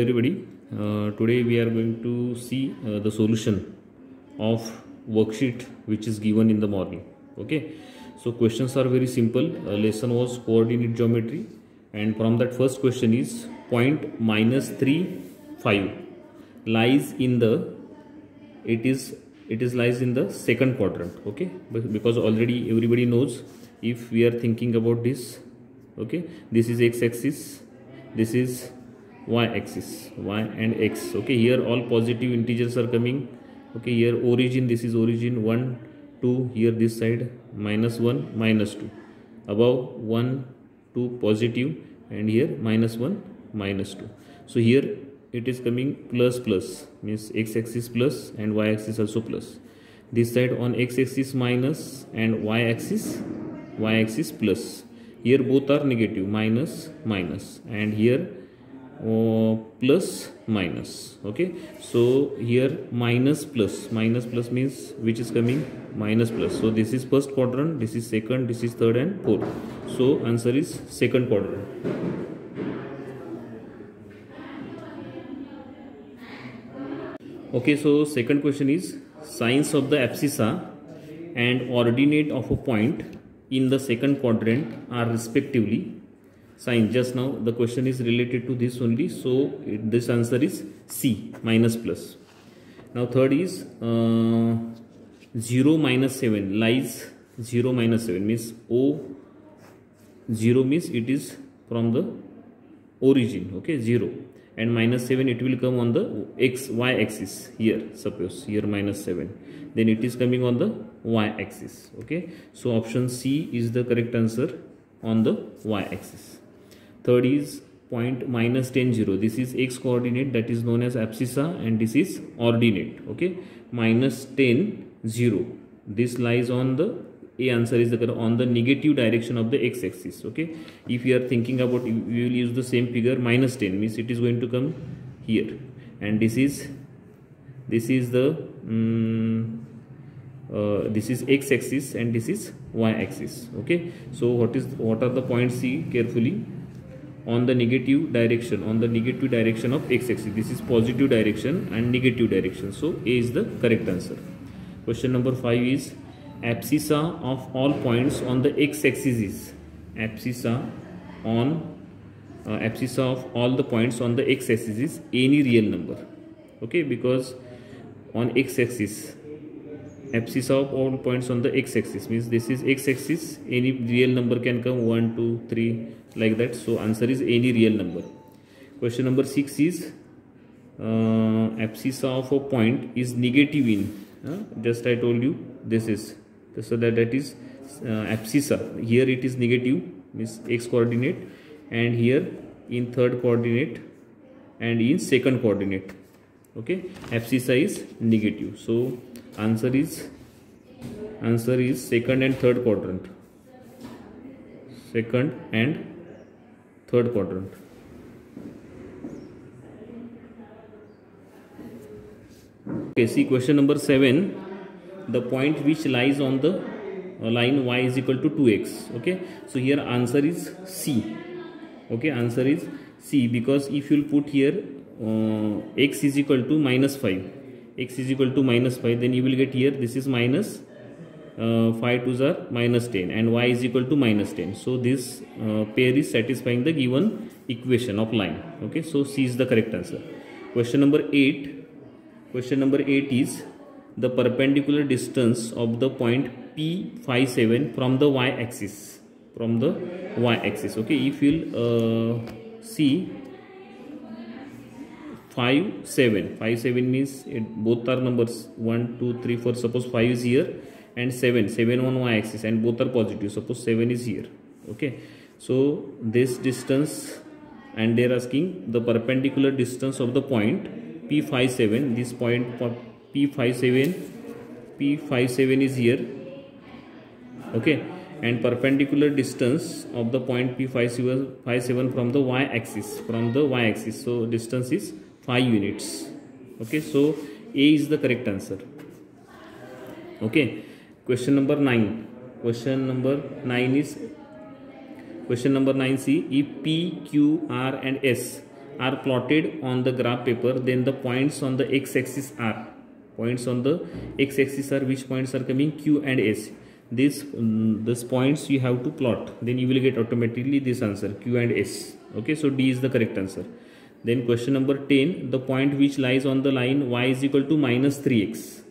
everybody uh, today we are going to see uh, the solution of worksheet which is given in the morning okay? So questions are very simple. Uh, lesson was coordinate geometry and from that first question is point minus 3 5 lies in the it is it is lies in the second quadrant okay? Because already everybody knows if we are thinking about this okay? This is x axis this is y axis y and x. Okay here all positive integers are coming. Okay here origin this is origin 1 2 here this side minus 1 minus 2 above 1 2 positive and here minus 1 minus 2 so here it is coming plus plus means x axis plus and y axis also plus. This side on x axis minus and y axis y axis plus. Here both are negative minus minus. And here uh, plus minus okay? So here minus plus. Minus plus means which is coming? Minus plus. So this is first quadrant this is second this is third and fourth. So answer is second quadrant. Okay so second question is signs of the abscissa and ordinate of a point in the second quadrant are respectively sign just now the question is related to this only so it, this answer is C minus plus. Now third is uh, 0 minus 7 lies 0 minus 7 means O 0 means it is from the origin okay 0 and minus 7 it will come on the x y axis here suppose here minus 7 then it is coming on the y axis okay. So option C is the correct answer on the y axis third is point minus 10 0 this is x coordinate that is known as abscissa and this is ordinate okay? Minus 10 0 this lies on the a answer is the on the negative direction of the x axis okay? If you are thinking about we will use the same figure minus 10 means it is going to come here. And this is this is the um, uh, this is x axis and this is y axis okay? So what is what are the points see carefully on the negative direction on the negative direction of x-axis this is positive direction and negative direction. So a is the correct answer. Question number 5 is abscissa of all points on the x-axis is abscissa on uh, abscissa of all the points on the x-axis is any real number. Okay because on x-axis abscissa of all points on the x-axis means this is x-axis any real number can come 1 2 3 like that. So answer is any real number. Question number 6 is uh, of a point is negative in uh, just I told you this is. So that that is uh, abscissa here it is negative means x coordinate and here in third coordinate and in second coordinate. Okay? Abscissa is negative. So answer is answer is second and third quadrant second and third quadrant okay see question number 7 the point which lies on the uh, line y is equal to 2x okay so here answer is c okay answer is c because if you'll put here uh, x is equal to minus 5 x is equal to minus 5 then you will get here this is minus uh, 5 to the minus 10 and y is equal to minus 10 so this uh, pair is satisfying the given equation of line. Okay so c is the correct answer. Question number 8 question number 8 is the perpendicular distance of the point p57 from the y axis from the y axis. Okay if you'll uh, see 5 7 5 7 means it, both are numbers. 1 2 3 4 suppose 5 is here and 7 7 on y axis and both are positive. Suppose 7 is here. Okay. So this distance and they are asking the perpendicular distance of the point p57 this point p57 p57 is here. Okay. And perpendicular distance of the point p57 from the y axis from the y axis. So distance is 5 units. Okay so a is the correct answer. Okay question number 9 question number 9 is question number 9 c if p q r and s are plotted on the graph paper then the points on the x-axis are points on the x-axis are which points are coming? Q and s. This um, this points you have to plot. Then you will get automatically this answer q and s. Okay so d is the correct answer then question number 10 the point which lies on the line y is equal to minus 3x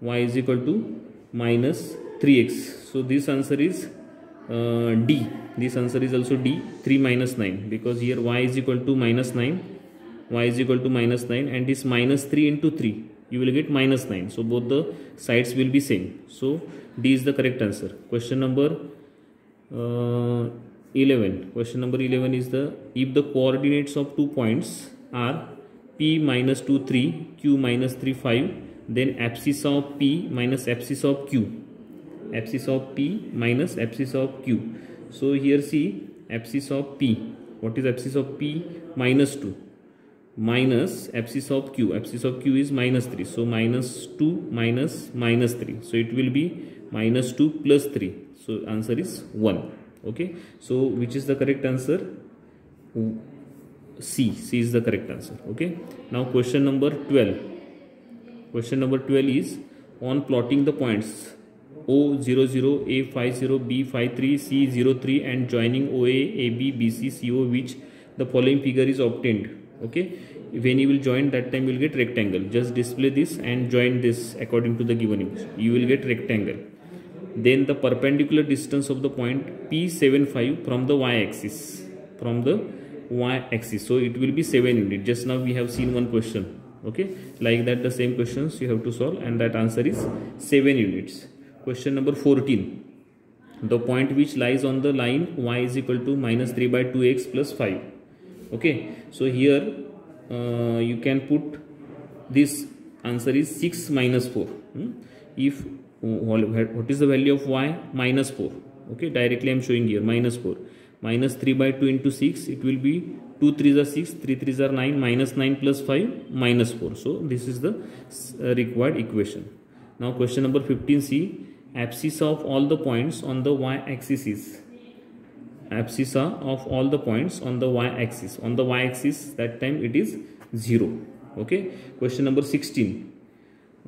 y is equal to minus 3x so this answer is uh, d. This answer is also d 3 minus 9 because here y is equal to minus 9 y is equal to minus 9 and this minus 3 into 3 you will get minus 9 so both the sides will be same. So D is the correct answer. Question number uh, 11. Question number 11 is the if the coordinates of two points are P minus 2 3, Q minus 3 5, then abscissa of P minus abscissa of Q. Abscissa of P minus abscissa of Q. So here see abscissa of P. What is abscissa of P? Minus 2 minus abscissa of q abscissa of q is minus 3 so minus 2 minus minus 3 so it will be minus 2 plus 3 so answer is 1 okay? So which is the correct answer? C. C is the correct answer. Okay? Now question number 12 question number 12 is on plotting the points o00 a50 b53 c03 and joining oa ab bc co which the following figure is obtained. Okay? When you will join that time you will get rectangle. Just display this and join this according to the given image. You will get rectangle then the perpendicular distance of the point P75 from the y-axis from the y-axis. So it will be 7 unit. Just now we have seen one question. Okay? Like that the same questions you have to solve and that answer is 7 units. Question number 14 the point which lies on the line y is equal to minus 3 by 2x plus 5 okay? So here uh, you can put this answer is 6 minus 4 hmm? if what is the value of y? Minus 4 okay directly i'm showing here minus 4 minus 3 by 2 into 6 it will be 2 3s are 6 3 3s are 9 minus 9 plus 5 minus 4 so this is the uh, required equation. Now question number 15c abscissa of all the points on the y axis is abscissa of all the points on the y axis on the y axis that time it is 0 okay question number 16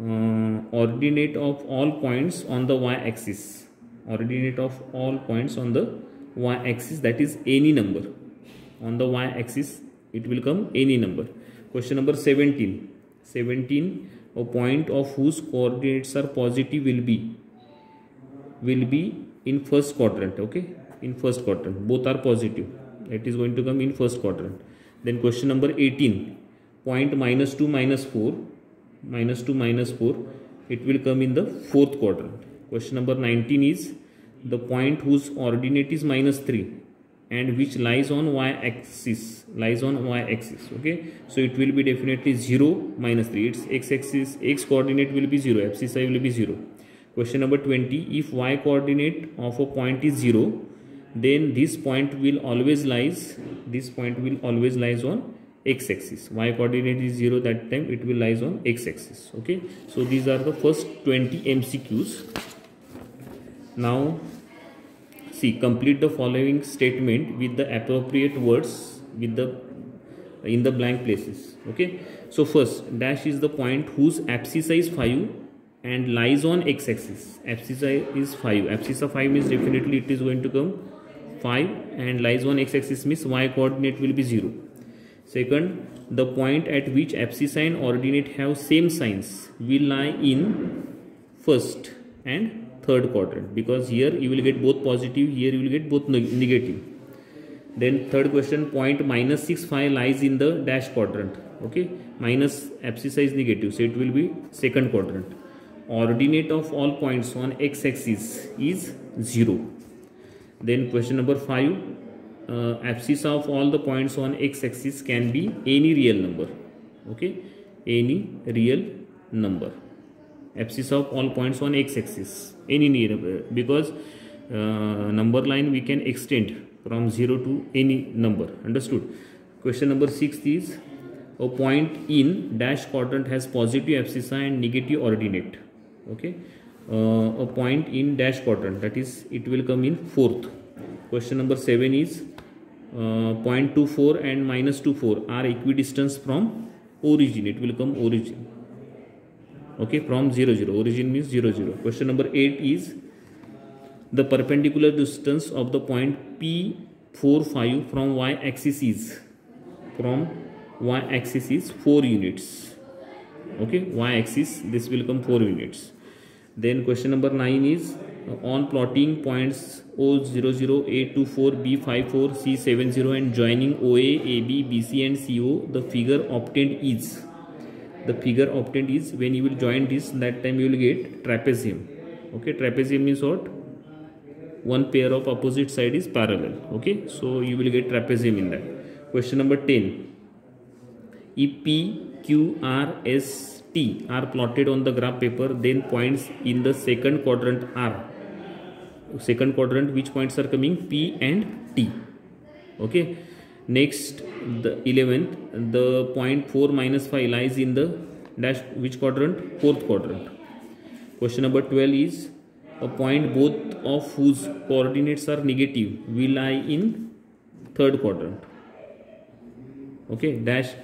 uh, ordinate of all points on the y-axis. Ordinate of all points on the y-axis that is any number. On the y-axis it will come any number. Question number 17 17 a point of whose coordinates are positive will be will be in first quadrant okay? In first quadrant. Both are positive. It is going to come in first quadrant. Then question number 18 point minus 2 minus 4 minus 2 minus 4 it will come in the fourth quadrant. Question number 19 is the point whose ordinate is minus 3 and which lies on y axis lies on y axis okay? So it will be definitely 0 minus 3 its x axis x coordinate will be 0 abscissa will be 0 question number 20 if y coordinate of a point is 0 then this point will always lies this point will always lies on x-axis. Y coordinate is 0 that time it will lies on x-axis okay? So these are the first 20 mcqs now see complete the following statement with the appropriate words with the in the blank places okay? So first dash is the point whose abscissa is 5 and lies on x-axis. Abscissa is 5 abscissa 5 means definitely it is going to come 5 and lies on x-axis means y coordinate will be 0 Second, the point at which abscissa and ordinate have same signs will lie in first and third quadrant because here you will get both positive, here you will get both negative. Then third question, point minus 6, 5 lies in the dash quadrant. Okay, minus abscissa is negative, so it will be second quadrant. Ordinate of all points on x-axis is 0. Then question number 5, uh, abscissa of all the points on x-axis can be any real number okay? Any real number. Abscissa of all points on x-axis any number because uh, number line we can extend from 0 to any number understood? Question number 6 is a point in dash quadrant has positive abscissa and negative ordinate okay? Uh, a point in dash quadrant that is it will come in fourth. Question number 7 is uh, 0.24 and minus 24 are equidistant from origin. It will come origin. Okay from 0 0 origin means 0 0 question number 8 is the perpendicular distance of the point p45 from y axis is from y axis is 4 units. Okay y axis this will come 4 units. Then question number 9 is uh, on plotting points O00, A24, B54, C70 and joining OA, AB, BC and CO, the figure obtained is the figure obtained is when you will join this that time you will get trapezium. Okay trapezium means what? One pair of opposite side is parallel. Okay so you will get trapezium in that. Question number 10 if p q r s t are plotted on the graph paper then points in the second quadrant are second quadrant which points are coming p and t. Okay? Next the 11th the point 4 minus 5 lies in the dash which quadrant? Fourth quadrant. Question number 12 is a point both of whose coordinates are negative will lie in third quadrant. Okay? Dash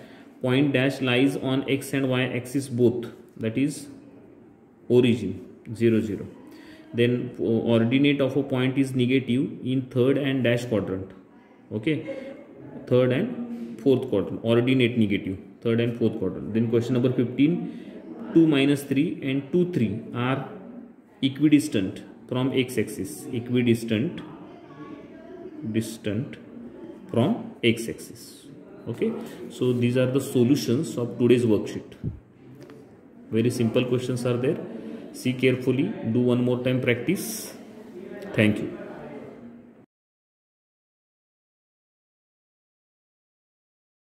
point dash lies on x and y axis both. That is origin 0 0 then ordinate of a point is negative in third and dash quadrant okay? Third and fourth quadrant ordinate negative third and fourth quadrant. Then question number 15 2 minus 3 and 2 3 are equidistant from x axis equidistant distant from x axis okay? So these are the solutions of today's worksheet. Very simple questions are there see carefully do one more time practice thank you